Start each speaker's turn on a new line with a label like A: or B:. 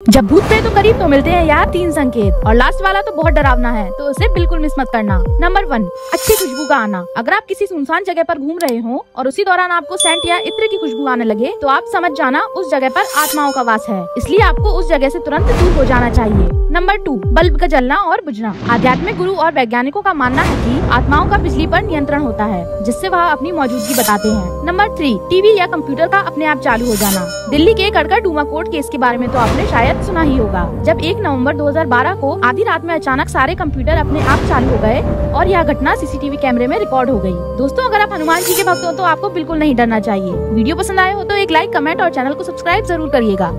A: जब भूत पे तो करीब तो मिलते हैं यार तीन संकेत। और लास्ट वाला तो बहुत डरावना है तो उसे बिल्कुल मिस मत करना। नंबर वन अच्छी खुशबू का आना। अगर आप किसी सुनसान जगह पर घूम रहे हो, और उसी दौरान आपको सेंट या इत्र की खुशबू आने लगे तो आप समझ जाना उस जगह पर आत्माओं का वास है। इसलिए आपको उस जगह से तुरंत दूर हो जाना चाहिए। नंबर टू बल्ब का जलना और बुझना। आध्यात्मिक गुरु और वैज्ञानिकों का मानना है कि आत्माओं का बिजली पर नियंत्रण होता है, जिससे वह अपनी मौजूदगी बताते हैं। नंबर थ्री टीवी या कंप्यूटर का अपने आप चालू हो जाना। दिल्ली के कड़कर डूमा कोर्ट केस के बारे में तो आपने शायद सुना ही होगा। जब 1 नवंबर 2012 को आधी रात में अचानक सारे कंप्यूटर अपने आप चालू हो गए और यह घटना सीसीटीवी कैमरे में रिकॉर्ड हो गई। दोस्तों, अगर आप हनुमान जी के भक्त हो तो आपको बिल्कुल नहीं डरना चाहिए। वीडियो पसंद आए हो तो एक लाइक, कमेंट और चैनल को सब्सक्राइब ज़रूर करिएगा।